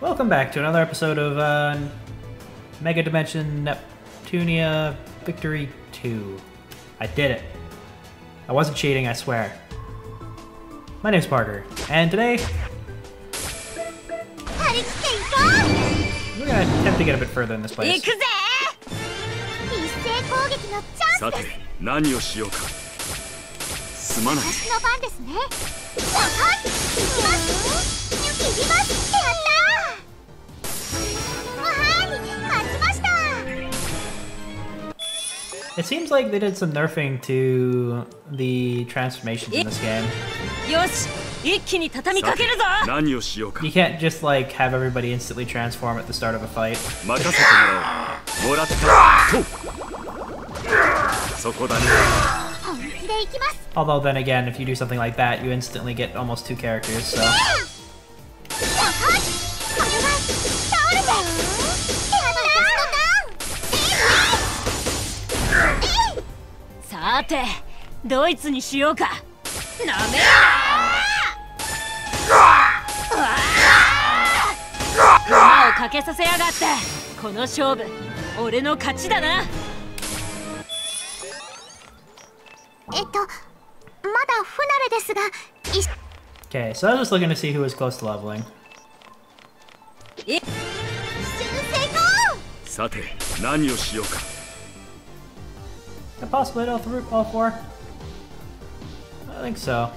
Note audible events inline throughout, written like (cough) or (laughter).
Welcome back to another episode of uh, Mega Dimension Neptunia Victory 2. I did it. I wasn't cheating, I swear. My name's Parker, and today 張り切っていこ we're gonna attempt to get a bit further in this う place. 行くぜ一斉攻撃のチャンスさてです何をしようかすまない私の番ですねはい行きます行きますやった It seems like they did some nerfing to the transformations in this game. You can't just like have everybody instantly transform at the start of a fight. Although then again, if you do something like that, you instantly get almost two characters, so... てドイツにしようか。なめるな！馬をかけさせやがって。この勝負俺の勝ちだな。えっとまだ不慣れですが一 Okay, so I was just looking to see who was close to leveling. 瞬成功！さて何をしようか it possible hit all, three, all four? I think so.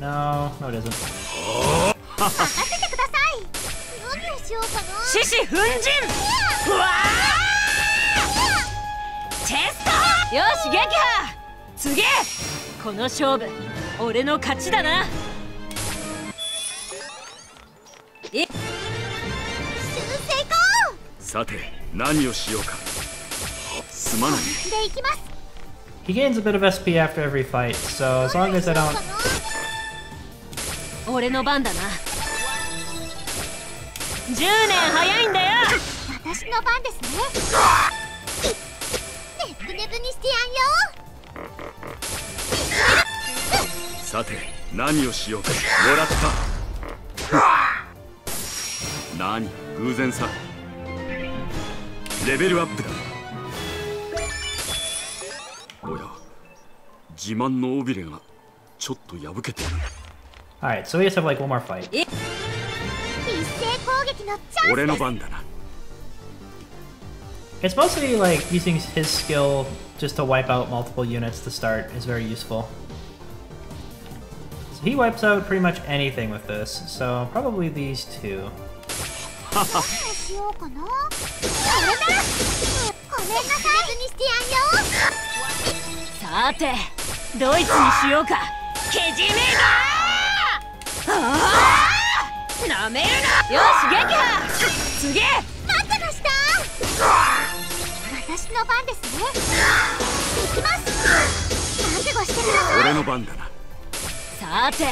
No, no it isn't. Shishi Hunjin! Test! Yoshi, Gekiha! Tsuge! この勝負、俺の勝ちだな。え、成功。さて、何をしようか。すまないヒゲンズベルベスピーアフターエリファイトソーソングセドン俺の番だな。10年早いんだよ。私の番ですね。ネブにしてやよ。さて何をしようか。もらった。何偶然さ。レベルアップだ。おや自慢の尾びれがちょっと破けている Alright, so we just have like one more fight. 一斉攻撃のチャンス俺ですの番だな It's mostly like using his skill just to wipe out multiple units to start is very useful. So he wipes out pretty much anything with this, so probably these two. (laughs) さい。にしてやんよ。さてドイツにしようか。けじめがああなめるな。よし撃破。次げ待ってました。私の番ですね。行きます。覚悟してください。俺の番だな。さて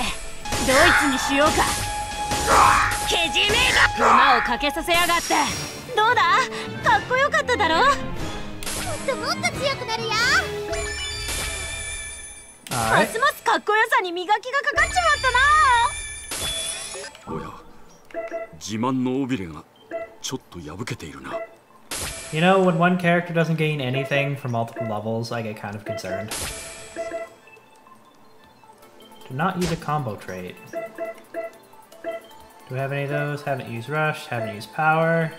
ドイツにしようか。けじめが馬をかけさせやがって。どうだ？かっこよかっただろ？もっともっと強くなるよま Alright. すますかっこよさに磨きがかかっちまったなおや自慢の尾びれがちょっと破けているな You know, when one character doesn't gain anything for multiple levels, I get kind of concerned. Do not use a combo trait. Do we have any of those? Haven't used rush, haven't used power.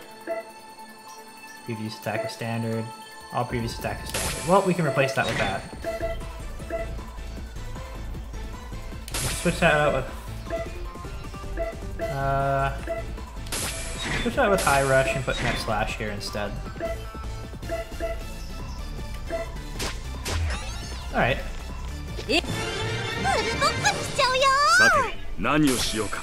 Previous attack is standard. All previous attack is standard. Well, we can replace that with that. Switch that out with... Uh... Switch that with high rush and put net slash here instead. Alright. フルボッコにしちゃうよさて何をしようか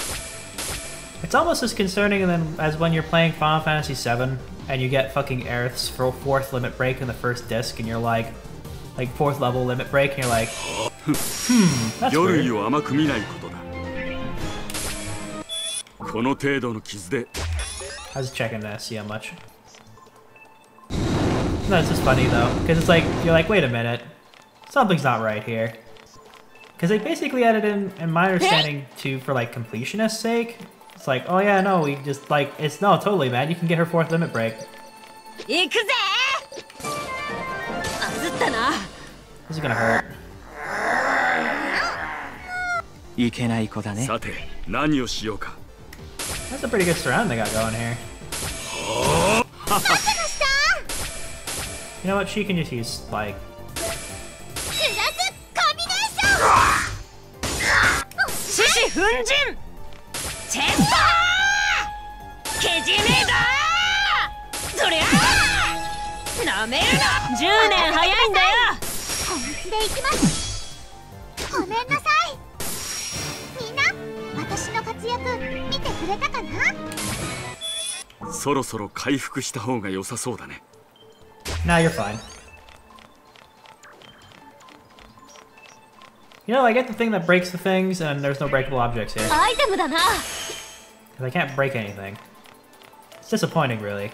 It's almost as concerning than as when you're playing Final Fantasy VII and you get fucking Aerith's for fourth limit break in the first disc, and you're like, like fourth level limit break, and you're like, hmm, that's 魚 weird. 類を甘く見ないことだこの程度の傷で I was checking to see how much. No, it's just funny though, because it's like you're like, wait a minute, something's not right here. Because they basically added in, in my understanding, to for like completionist's sake, It's like, oh yeah, no, we just like it's no, totally, man. You can get her fourth limit break. 行くぜあずったな This is gonna hurt. いけない子だねさて何をしようか That's a pretty good surround they got going here. You know what? She can just use like プラ チェスターけじめだそりゃなめるな10年早いんだよ。本気でいきます。ごめんなさい。みんな私の活躍見てくれたかな？そろそろ回復した方が良さそうだね。Nah, you're fine. You know, I get the thing that breaks the things, and there's no breakable objects here. Because I can't break anything. It's disappointing, really.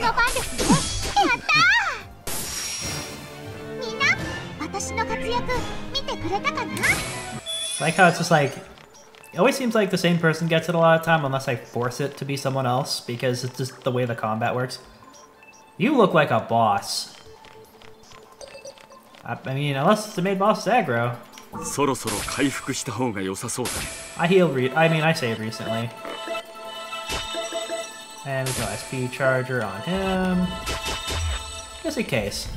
の番だなチェスターなめるな何しよ(laughs) うかなこの私の番ですねやったーみんな私の活躍見てくれたかな Like how it's just like it always seems like the same person gets it a lot of time unless I force it to be someone else because it's just the way the combat works. You look like a boss. I, I mean, unless the main boss is aggro. そろそろ回復した方が良さそうだね I healed re- I mean, I saved recently. And we go SP charger on him. Just in case.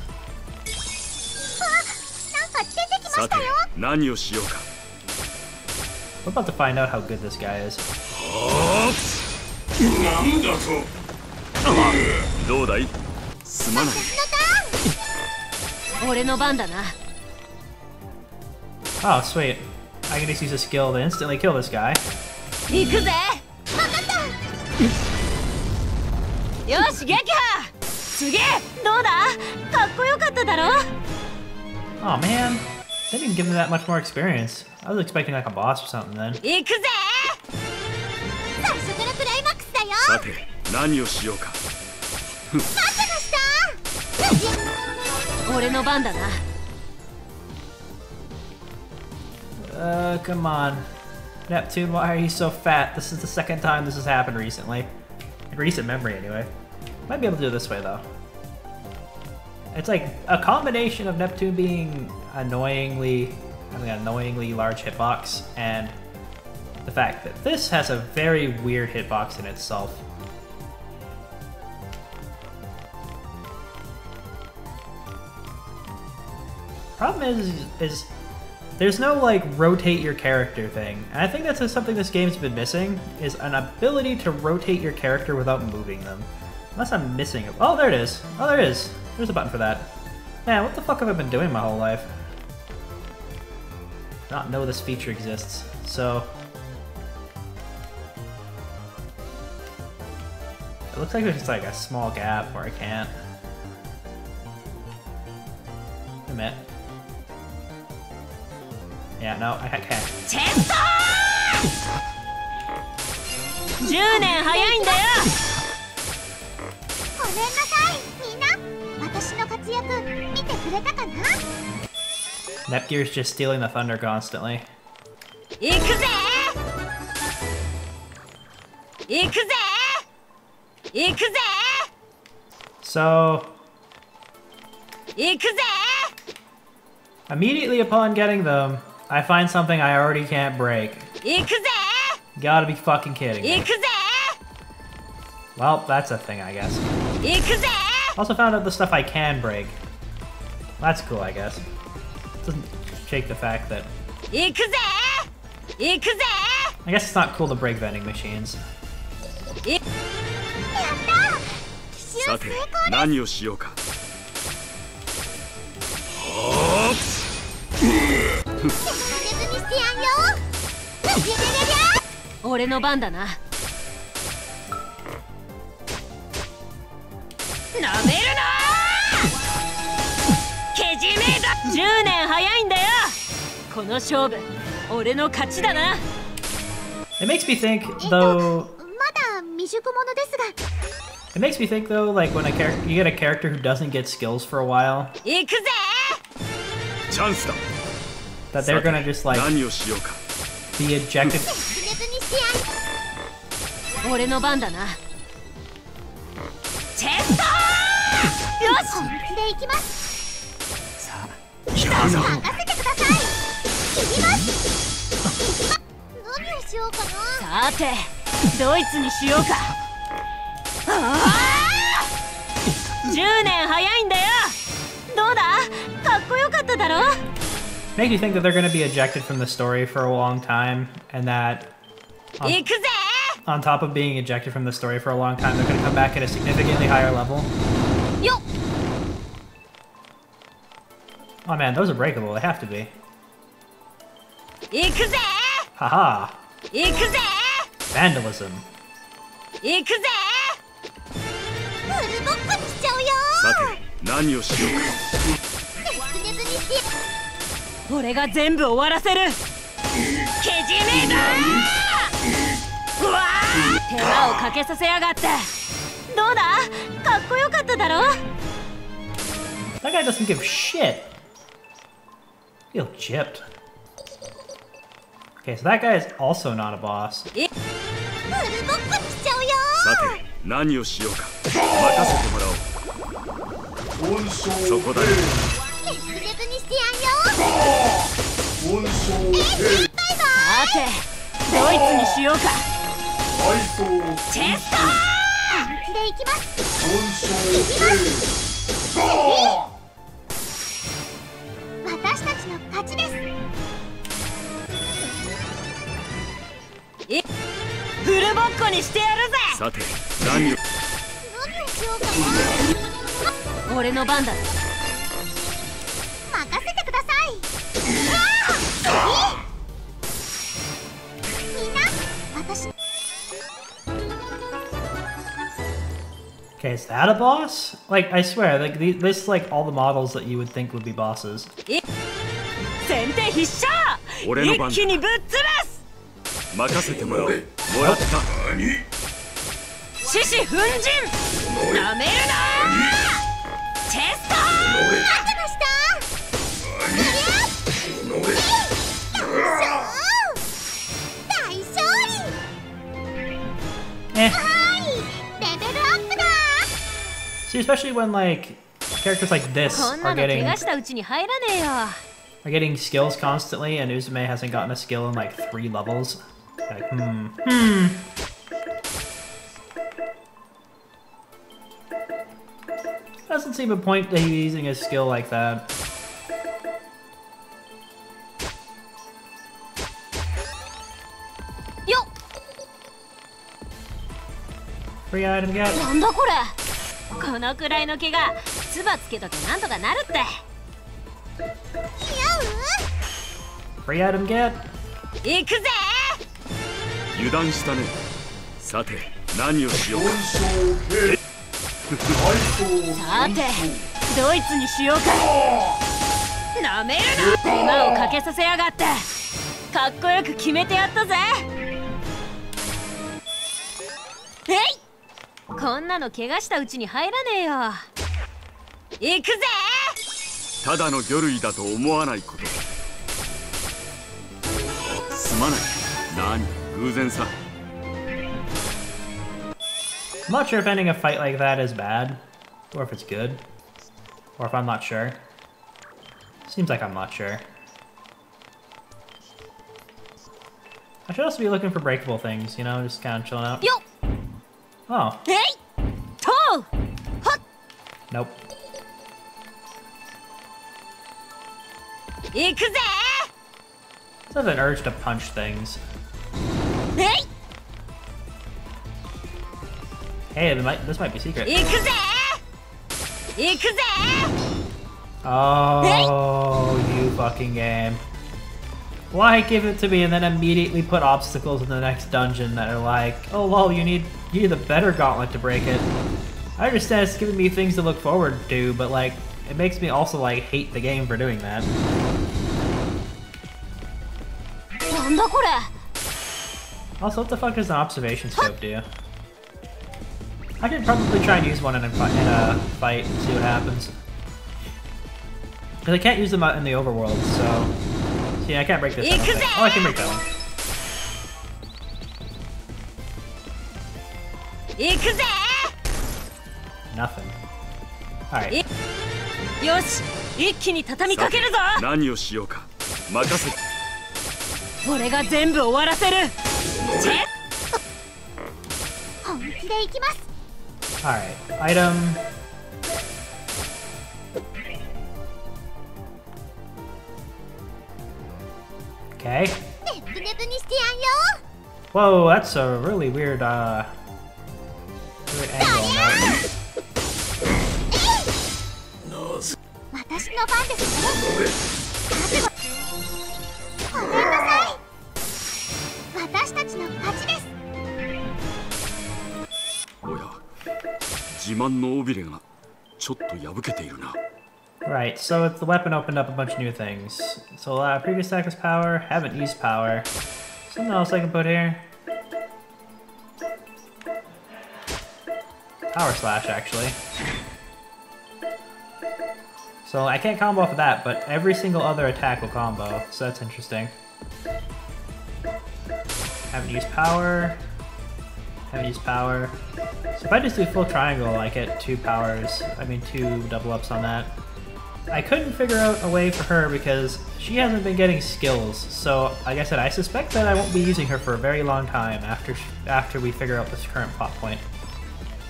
なんか出てきまさしてたよ何をしようか We're about to find out how good this guy is. どうだいすまない俺の番だな Oh, sweet. I can just use a skill to instantly kill this guy. 行くぜ よし撃破すげえどうだかっこよかっただろ Oh man, they didn't give me that much more experience. I was expecting like a boss or something then. 行くぜ最初からクライマックスだよさて何をしようか待ってました俺の番だな Uh, come on. Neptune, why are you so fat? This is the second time this has happened recently. Recent memory, anyway. Might be able to do it this way, though. It's like a combination of Neptune being annoyingly, annoyingly large hitbox, and the fact that this has a very weird hitbox in itself. Problem is, is there's no like rotate your character thing, and I think that's something this game's been missing is an ability to rotate your character without moving them. Unless I'm missing it. Oh, there it is. Oh, there it is. There's a button for that. Man, what the fuck have I been doing my whole life? Not know this feature exists. So it looks like there's just like a small gap where I can't. Minute. Yeah, no, I can't. チェスター10年早いんだよごめんなさいみんな私の活躍見てくれたかな Nepgear's just stealing the thunder constantly. 行くぜ行くぜ行くぜ So, 行くぜ immediately upon getting them, I find something I already can't break. Gotta be fucking kidding me. Well, that's a thing, I guess. Also found out the stuff I can break. That's cool, I guess. Doesn't shake the fact that... I guess it's not cool to break vending machines. やった奇襲成さて功です何をしようかやられずにしてやんようりゃりゃりゃ俺の番だななめるなけじめだ 10年早いんだよこの勝負俺の勝ちだな It makes me think えっと though. まだ未熟者ですが It makes me think though, like when a character you get a character who doesn't get skills for a while, 行くぜチャンスだ that they're gonna just like be ejected. Ten 10年早いんだよどうだかっこよかっただろ Make you think that they're going to be ejected from the story for a long time, and that on, on top of being ejected from the story for a long time, they're going to come back at a significantly higher level. Yo. Oh man, those are breakable. They have to be. Haha. -ha. Vandalism. 俺が全部終わらせる。けじめだうわー。手間をかけさせやがって。どうだ？かっこよかっただろ？That guy doesn't give shit. Feel gypped. Okay, so that guy is also not a boss. さて何をしようか。任せてもらおう。そこだよドイツにしようか。チェストでいきます。私たちの勝ちです。いフルボッコにしてやるぜ！さて何を？何をしようかな。俺の番だ Okay, is that a boss? Like, I swear, like, the, this is like all the models that you would think would be bosses. eh. See, especially when like characters like this are getting are getting skills constantly, and Uzume hasn't gotten a skill in like three levels. Like, hmm, hmm. Doesn't seem a point to using a skill like that. Yo. Free item get. このくらいの怪我唾つけとけなんとかなるって。似合 Free item get. 行くぜ。油断したね。さて何をしようか。さてドイツにしようか。なめるな。手間をかけさせやがって。かっこよく決めてやったぜ こんなの怪我したうちに入らねえよ行くぜただの魚類だと思わないことすまない何偶然さ I'm not sure if ending a fight like that is bad, or if it's good, or if I'm not sure. Seems like I'm not sure. I should also be looking for breakable things, you know, just kind of chilling out. よっ Oh, え I have an urge to punch things. Hey, hey might, this might be secret. Oh, you fucking game. Why give it to me and then immediately put obstacles in the next dungeon that are like, oh lol, you need you need a better gauntlet to break it. I understand it's giving me things to look forward to, but like, it makes me also like hate the game for doing that. Also, what the fuck does an observation scope do? I could probably try and use one in a, fi- in a fight and see what happens. Because I can't use them out in the overworld, so... See, I can't break this one. I don't think. Oh, I can break that one. 行くぜ Nothing. Alright. よし一気に畳みかけるぞ何をしようか任せて俺が全部終わらせる Alright, item... Okay. Whoa, that's a really weird, uh... Weird angle that. No. ちの勝ちですおや自慢の尾びれがちょっと破けているな Right, so the weapon opened up a bunch of new things. So uh, previous attack was power, haven't used power. Something else I can put here. Power slash, actually. So I can't combo off of that, but every single other attack will combo, so that's interesting. Haven't used power. Haven't used power. So if I just do full triangle, I get two powers. I mean, two double ups on that. I couldn't figure out a way for her because she hasn't been getting skills. So, like I said, I suspect that I won't be using her for a very long time after after we figure out this current plot point.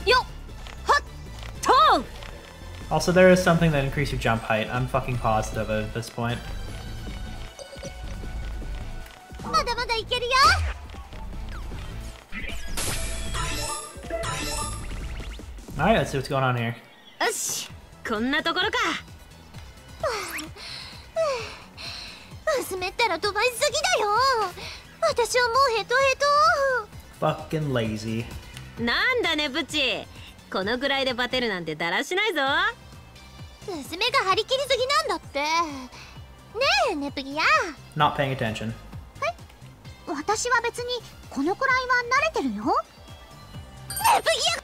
Yo, hot. Also, there is something that increases your jump height. I'm fucking positive at this point. Alright, let's see what's going on here. よしこんなところか娘ったら飛ばしすぎだよ私はもうヘトヘ Fucking lazy. なんだねブチこのぐらいでバテるなんてだらしないぞト娘が張り切りすぎなんだってねえネプギア Not paying attention. 私は別にこのくらいは慣れてるよネプギ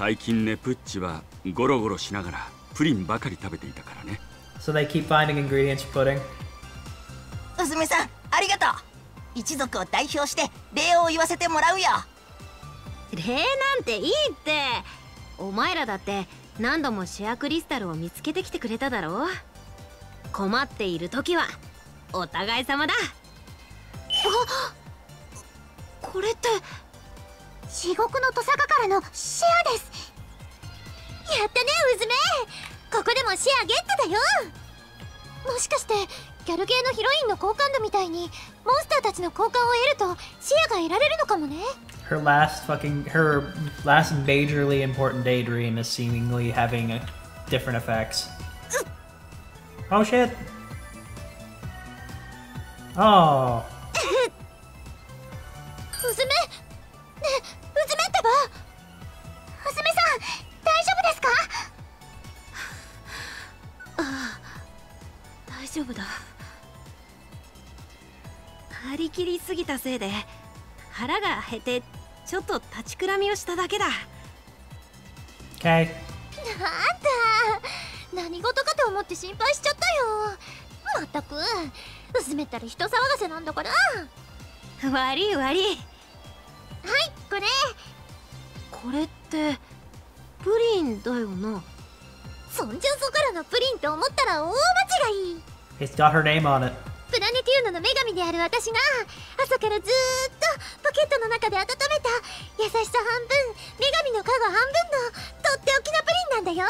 最近ねプッチはゴロゴロしながらプリンばかり食べていたからね。So they keep finding ingredients for pudding? 娘さんありがとう。一族を代表して礼を言わせてもらうよ。礼なんていいって。お前らだって何度もシェアクリスタルを見つけてきてくれただろう。困っている時はお互い様だ。これって地獄のトサカからのシェアですやったね娘ここでもシェアゲットだよもしかしてギャルゲーのヒロインの好感度みたいにモンスターたちの好感を得るとシェアが得られるのかもね Her last fucking her last majorly important daydream is seemingly having uh, different effects. Oh shit. Oh. 娘丈夫だ。張り切りすぎたせいで腹が減ってちょっと立ちくらみをしただけだ。Okay. なんだ。何事かと思って心配しちゃったよ。まったく娘ったら人騒がせなんだから。はい悪い。悪いこれ。これってプリンだよな。そんじょそこらのプリンと思ったら大間違い It's got her name on it. プラネティウノの女神である私が朝からずーっとポケットの中で温めた優しさ半分女神の加護半分のとっておきのプリンなんだよ。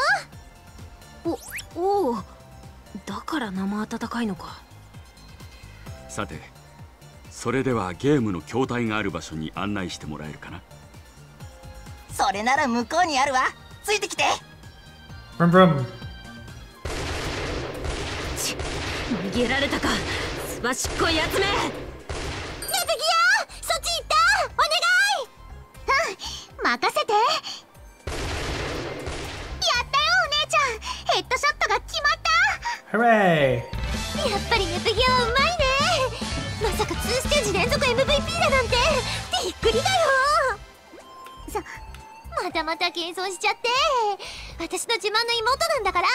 おおう。だから生温かいのか。さてそれではゲームの筐体がある場所に案内してもらえるかな？それなら向こうにあるわ。ついてきて。Vroom vroom. 逃げられたか。すばしっこいやつめ。ネプギアそっち行った。お願い。うん任せて。やったよお姉ちゃん。ヘッドショットが Hooray! やっぱりネプギアはうまいね。まさか2ステージ連続 MVP だなんて。びっくりだよ。そまたまた謙遜しちゃって。私の自慢の妹なんだから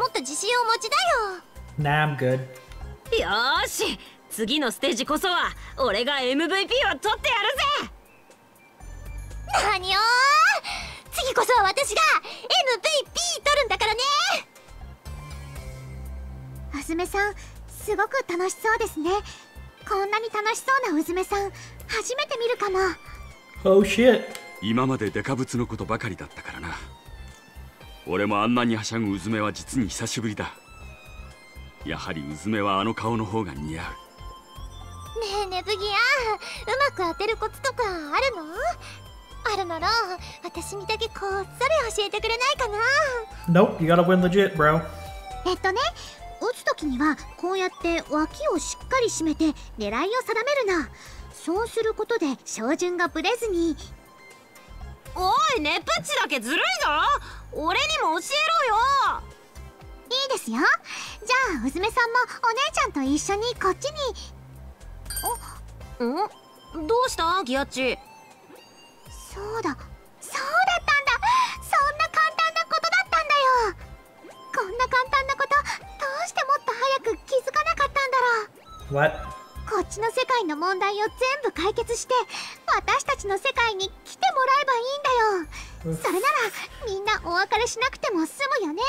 もっと自信をお持ちだよ Nah, I'm good. よーし次のステージこそは俺が MVP を取ってやるぜ。何よ次こそは私が MVP 取るんだからね。あずめさんすごく楽しそうですね。こんなに楽しそうなうずめさん初めて見るかも。Oh shit. 今までデカブツのことばかりだったからな。俺もあんなにはしゃぐうずめは実に久しぶりだやはりうずめはあの顔の方が似合う。ねえネブギアうまく当てるコツとかあるの？あるなら私にだけこっそり教えてくれないかな？Nope, you gotta win legit, bro. えっとね打つ時にはこうやって脇をしっかり締めて狙いを定めるのそうすることで照準がぶれずに。おいネプッチだけずるいぞ。俺にも教えろよですよ。じゃあうずめさんもお姉ちゃんと一緒にこっちに。ん？どうした？ギアッチ。そうだ。そうだったんだ。そんな簡単なことだったんだよ。こんな簡単なことどうしてもっと早く気づかなかったんだろう。What? こっちの世界の問題を全部解決して私たちの世界に来てもらえばいいんだよ。それならみんなお別れしなくても済むよね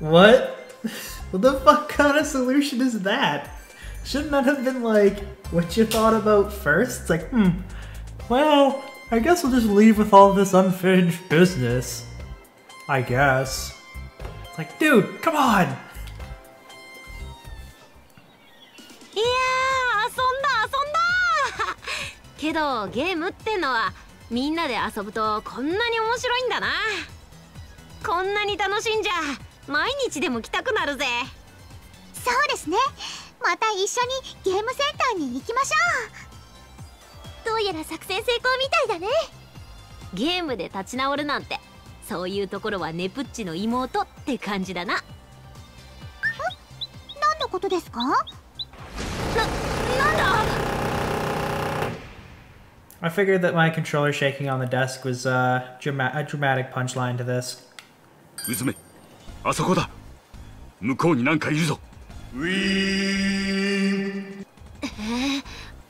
What? what the fuck kind of solution is that? Shouldn't that have been like what you thought about first? It's like, hmm, well, I guess we'll just leave with all this unfinished business. I guess. It's like, dude, come on! いや(laughs) ー遊んだ遊んだけどゲームってのはみんなで遊ぶとこんなに面白いんだなこんなに楽しいんじゃ 毎日でも来たくなるぜ。そうですね。また一緒にゲームセンターに行きましょう。どうやら作戦成功みたいだね。ゲームで立ち直るなんてそういうところはネプッチの妹って感じだな。何のことですか？な、なんだ？I figured that my controller shaking on the desk was uh, drama- a dramatic punchline to this. うずめあそこだ。向こうになんかいるぞ。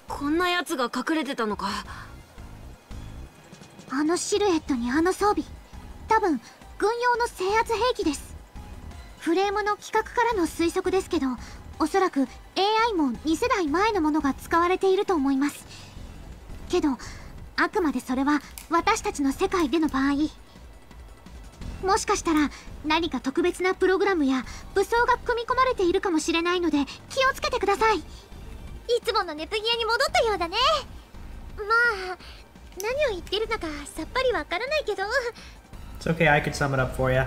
こんなやつが隠れてたのか。あのシルエットにあの装備。多分軍用の制圧兵器です。フレームの規格からの推測ですけどおそらく AI も2世代前のものが使われていると思います。けどあくまでそれは私たちの世界での場合もしかしたら何か特別なプログラムや武装が組み込まれているかもしれないので気をつけてください。いつものネプギアに戻ったようだね。まあ何を言ってるのかさっぱりわからないけど。It's okay, I could sum it up for you.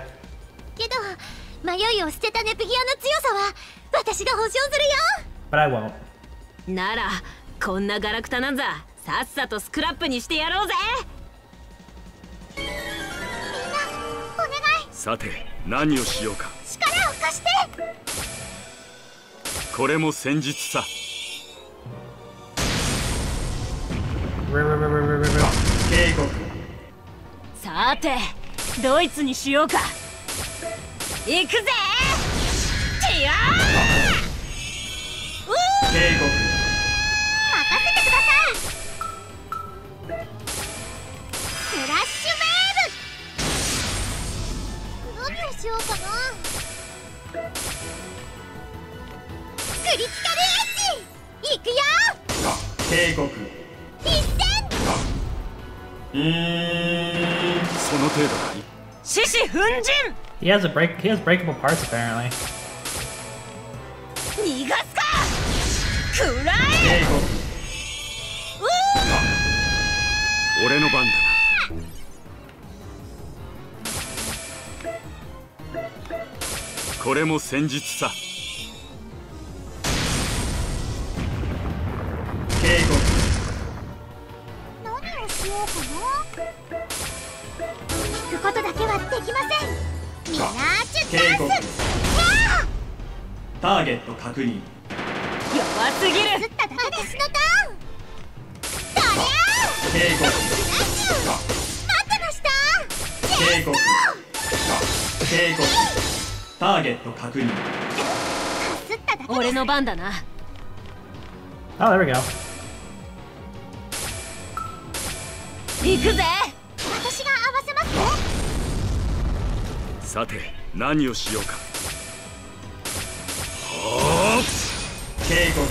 けど迷いを捨てたネプギアの強さは私が保証するよ。But I won't. ならこんなガラクタなんざさっさとスクラップにしてやろうぜさて何をしようか。力を貸して。これも戦術さ.さてドイツにしようか。行くぜティアー人 he has a break. He has breakable parts apparently. Kurei. これも戦術さ。ターゲット確認。弱すぎる。釣っただけですのターン。そりゃ警告あ待ってました。警告警告ターゲット確認。釣っただけ俺の番だな。Oh, there we go. 行くぜ。私が合わせますね。さて何をしようか警告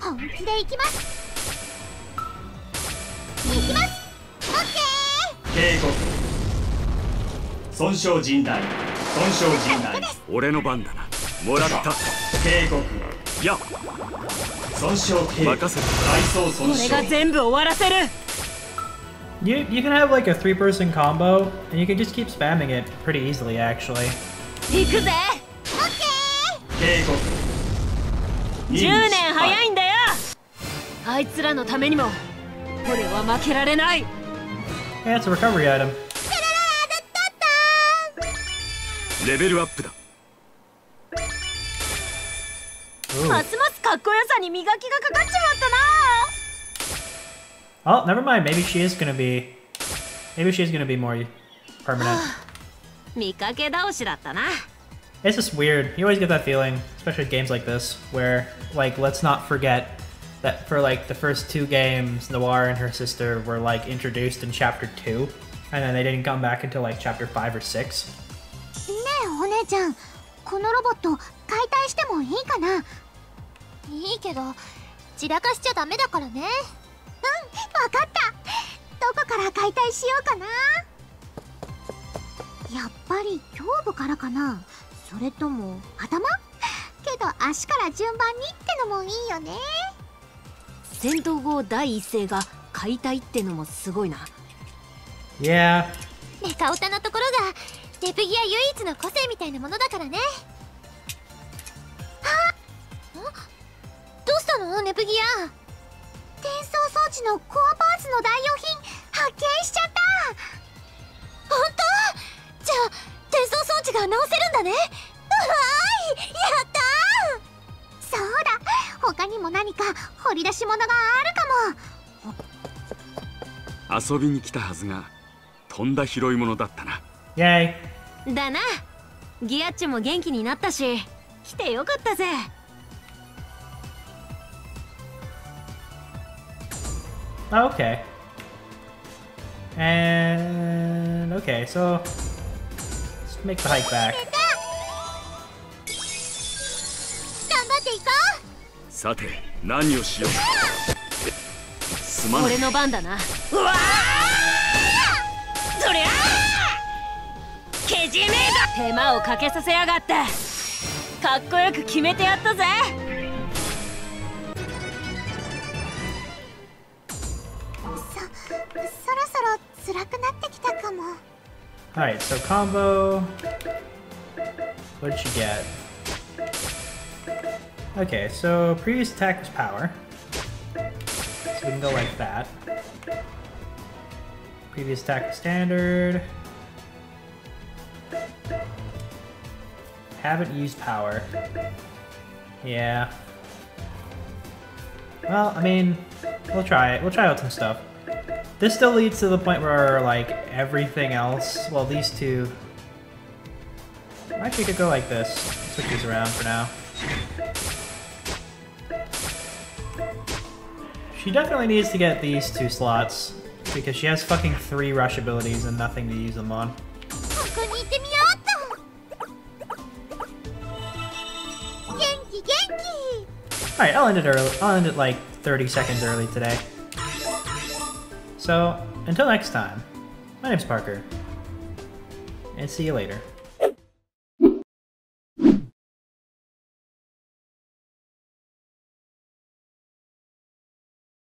本気で行きます行きますオッケー警告損傷甚大損傷甚大俺の番だなもらった警告いや損傷警告任せて階層損俺が全部終わらせる You you can have like a three person combo, and you can just keep spamming it pretty easily, actually. 行くぜ10年早いんだよあいつらのためにも俺は負けられない Yeah, it's a recovery item. レベルアップだ Ooh. ますますかっこよさに磨きがかかっちまったな Oh, never mind. Maybe she is gonna be. Maybe she is gonna be more permanent. 見かけ倒しだったな It's just weird. You always get that feeling, especially with games like this, where like let's not forget that for like the first two games, Noir and her sister were like introduced in chapter two, and then they didn't come back until like chapter five or six. ーねえお姉ちゃんこのロボット解体してもいいかないいけど散らかしちゃダメだからねうんわかったどこから解体しようかなやっぱり胸部からかな それとも頭？けど足から順番にってのもいいよね。戦闘後第一声が解体ってのもすごいな。Yeah, メカオタのところがデプギア唯一の個性みたいなものだからね。あんどうしたの？ネプギア。転送装置のコアパーツの代用品発見しちゃった。本当？じゃあ転送装置が直せるんだね。うわーいやったー。そうだ。他にも何か掘り出し物があるかも。遊びに来たはずがとんだ拾い物だったな。Yay. だな。ギアッチも元気になったし来てよかったぜ。Oh, okay. And okay, so make the hike back. 頑張っていこう。さて何をしよう。かすまない。俺の番だな。うわー！そりゃあけじめだ！手間をかけさせやがって。かっこよく決めてやったぜ。そそろそろ辛くなってきたかも Alright, so combo. What did she get? Okay, so previous attack was power. So we can go like that. Previous attack was standard. Haven't used power. Yeah. Well, I mean, we'll try it. We'll try out some stuff. This still leads to the point where, like, everything else... Well, these two... Actually, could go like this. Switch these around for now. She definitely needs to get these two slots, because she has fucking three rush abilities and nothing to use them on. Alright, I'll end it early. I'll end it like 30 seconds early today. So, until next time, my name's Parker, and see you later.